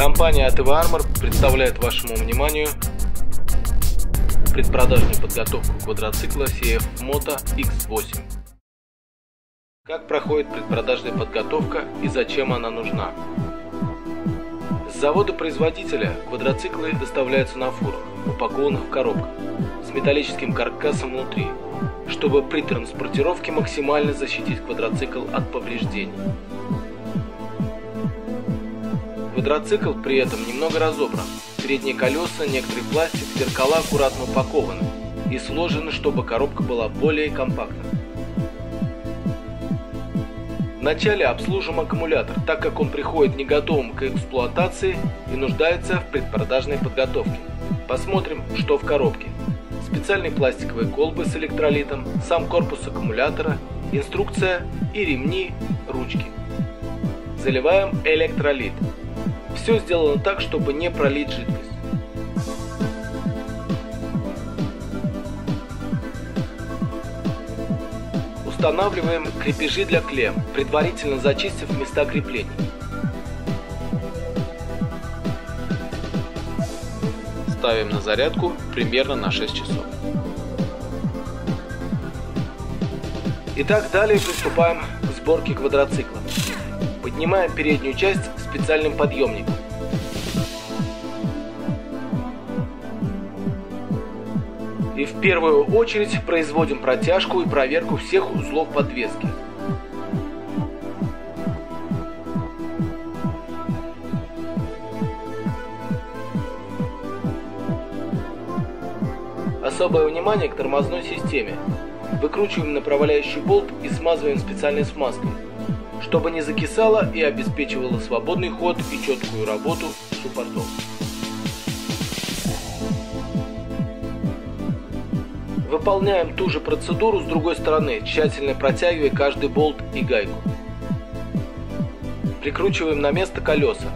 Компания ATV Armor представляет вашему вниманию предпродажную подготовку квадроцикла CF Moto X8. Как проходит предпродажная подготовка и зачем она нужна? С завода-производителя квадроциклы доставляются на фурах, упакованных в коробках, с металлическим каркасом внутри, чтобы при транспортировке максимально защитить квадроцикл от повреждений. Квадроцикл при этом немного разобран. Передние колеса, некоторый пластик, зеркала аккуратно упакованы и сложены, чтобы коробка была более компактной. Вначале обслужим аккумулятор, так как он приходит не готовым к эксплуатации и нуждается в предпродажной подготовке. Посмотрим, что в коробке. Специальные пластиковые колбы с электролитом, сам корпус аккумулятора, инструкция и ремни, ручки. Заливаем электролит. Все сделано так, чтобы не пролить жидкость. Устанавливаем крепежи для клемм, предварительно зачистив места креплений. Ставим на зарядку примерно на 6 часов. Итак, далее приступаем к сборке квадроцикла. Поднимаем переднюю часть специальным подъемником. И в первую очередь производим протяжку и проверку всех узлов подвески. Особое внимание к тормозной системе. Выкручиваем направляющий болт и смазываем специальной смазкой чтобы не закисало и обеспечивало свободный ход и четкую работу суппортов. Выполняем ту же процедуру с другой стороны, тщательно протягивая каждый болт и гайку. Прикручиваем на место колеса.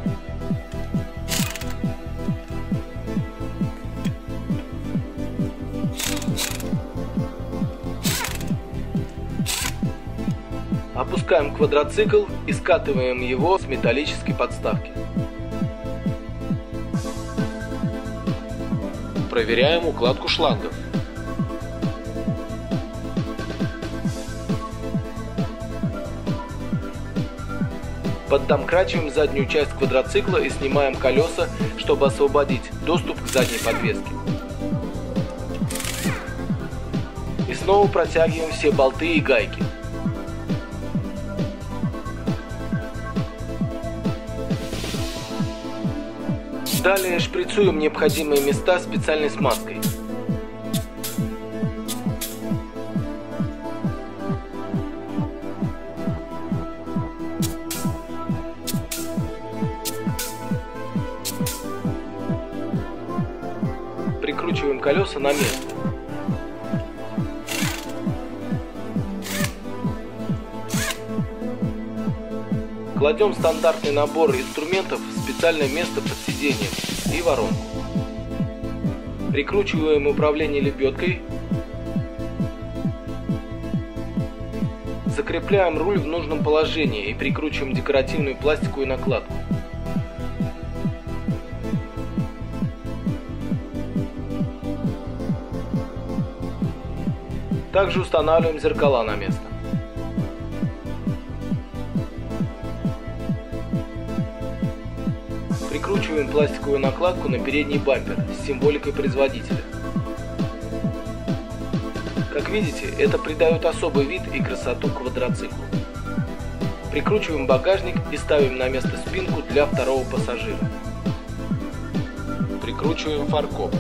Опускаем квадроцикл и скатываем его с металлической подставки. Проверяем укладку шлангов. Поддомкрачиваем заднюю часть квадроцикла и снимаем колеса, чтобы освободить доступ к задней подвеске. И снова протягиваем все болты и гайки. Далее шприцуем необходимые места специальной смазкой. Прикручиваем колеса на место. Кладем стандартный набор инструментов специальное место под сиденьем и воронку. Прикручиваем управление лебедкой. Закрепляем руль в нужном положении и прикручиваем декоративную пластиковую накладку. Также устанавливаем зеркала на место. Прикручиваем пластиковую накладку на передний бампер с символикой производителя. Как видите, это придает особый вид и красоту квадроциклу. Прикручиваем багажник и ставим на место спинку для второго пассажира. Прикручиваем фаркоп.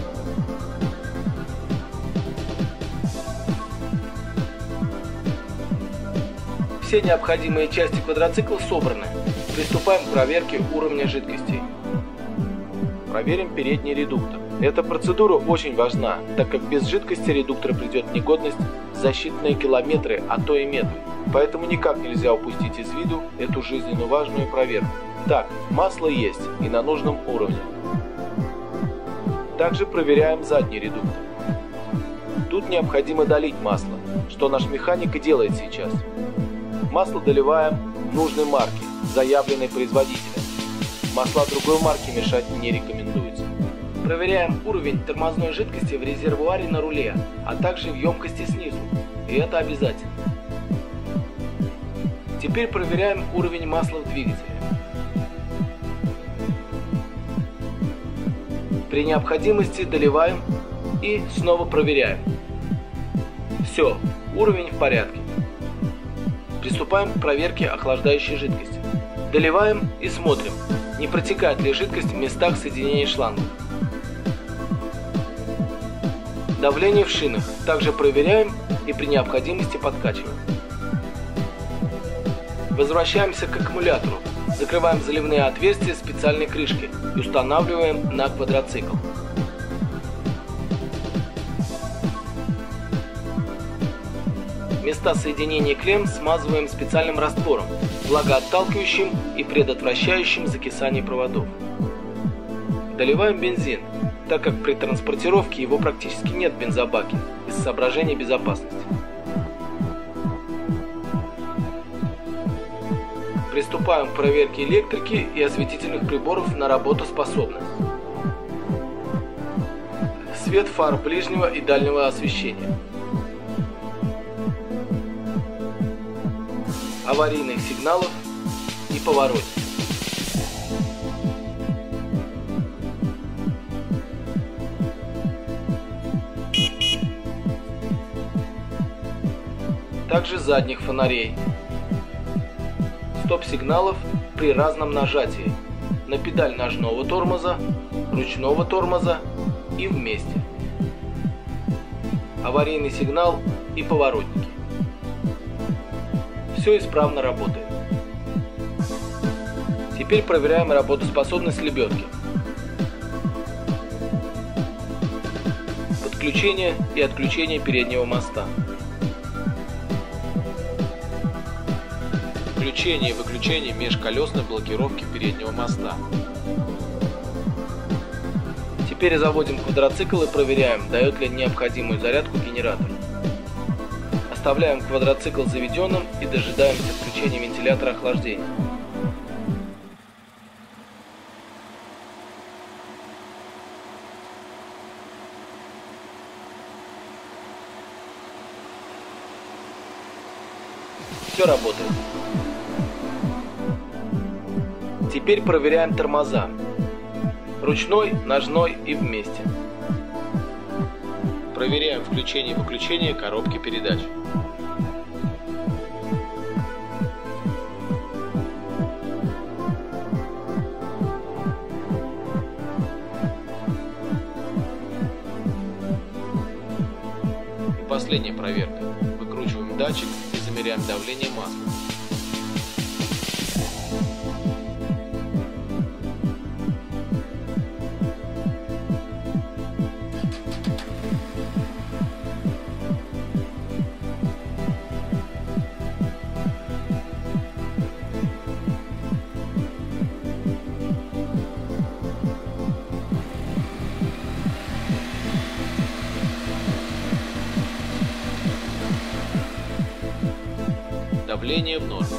Все необходимые части квадроцикла собраны. Приступаем к проверке уровня жидкостей. Проверим передний редуктор. Эта процедура очень важна, так как без жидкости редуктор придет в негодность за считанные километры, а то и метры. Поэтому никак нельзя упустить из виду эту жизненно важную проверку. Так, масло есть и на нужном уровне. Также проверяем задний редуктор. Тут необходимо долить масло, что наш механик и делает сейчас. Масло доливаем нужной марки, заявленной производителем. Масла другой марки мешать не рекомендуется. Проверяем уровень тормозной жидкости в резервуаре на руле, а также в емкости снизу. И это обязательно. Теперь проверяем уровень масла в двигателе. При необходимости доливаем и снова проверяем. Все, уровень в порядке. Приступаем к проверке охлаждающей жидкости. Доливаем и смотрим, не протекает ли жидкость в местах соединения шлангов. Давление в шинах также проверяем и при необходимости подкачиваем. Возвращаемся к аккумулятору. Закрываем заливные отверстия специальной крышки и устанавливаем на квадроцикл. Места соединения клемм смазываем специальным раствором, влагоотталкивающим и предотвращающим закисание проводов. Доливаем бензин, так как при транспортировке его практически нет в бензобаке из соображений безопасности. Приступаем к проверке электрики и осветительных приборов на работоспособность. Свет фар ближнего и дальнего освещения. Аварийных сигналов и поворотников. Также задних фонарей. Стоп-сигналов при разном нажатии на педаль ножного тормоза, ручного тормоза и вместе. Аварийный сигнал и поворотники все исправно работает. Теперь проверяем работоспособность лебедки. Подключение и отключение переднего моста. Включение и выключение межколесной блокировки переднего моста. Теперь заводим квадроцикл и проверяем, дает ли необходимую зарядку генератор. Оставляем квадроцикл заведенным и дожидаемся включения вентилятора охлаждения. Все работает. Теперь проверяем тормоза. Ручной, ножной и вместе. Проверяем включение и выключение коробки передач. Последняя проверка. Выкручиваем датчик и замеряем давление масла. Давление в норме.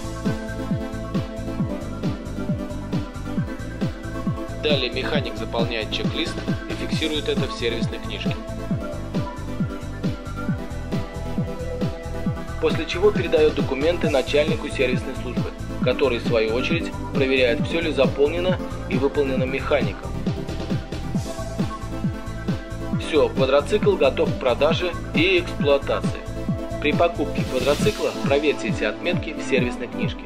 Далее механик заполняет чек-лист и фиксирует это в сервисной книжке. После чего передает документы начальнику сервисной службы, который в свою очередь проверяет, все ли заполнено и выполнено механиком. Все, квадроцикл готов к продаже и эксплуатации. При покупке квадроцикла проверьте эти отметки в сервисной книжке.